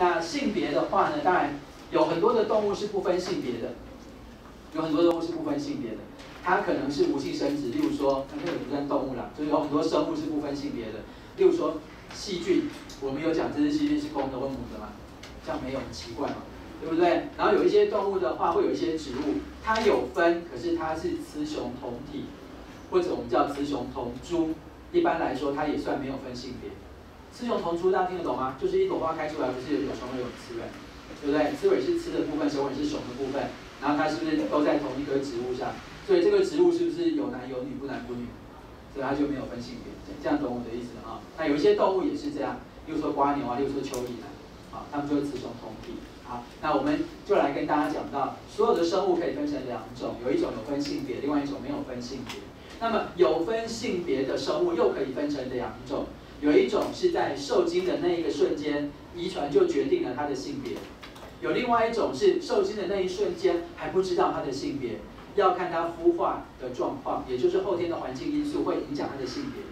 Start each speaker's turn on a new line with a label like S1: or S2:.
S1: 那性别的话呢，当然有很多的动物是不分性别的，有很多动物是不分性别的，它可能是无性生殖，例如说，那个不算动物啦，就是有很多生物是不分性别的，例如说细菌，我们有讲这些细菌是公的或母的嘛，这样没有很奇怪嘛，对不对？然后有一些动物的话，会有一些植物，它有分，可是它是雌雄同体，或者我们叫雌雄同株，一般来说它也算没有分性别。雌雄同株，大家听得懂吗？就是一朵花开出来，不是有雄有雌蕊，对不对？雌蕊是雌的部分，雄蕊是雄的部分，然后它是不是都在同一棵植物上？所以这个植物是不是有男有女，不男不女？所以它就没有分性别，这样懂我的意思啊？那有一些动物也是这样，又说瓜牛啊，又说蚯蚓啊，啊，它们就是雌雄同体。好，那我们就来跟大家讲到，所有的生物可以分成两种，有一种有分性别，另外一种没有分性别。那么有分性别的生物又可以分成两种。有一种是在受精的那一个瞬间，遗传就决定了它的性别；有另外一种是受精的那一瞬间还不知道它的性别，要看它孵化的状况，也就是后天的环境因素会影响它的性别。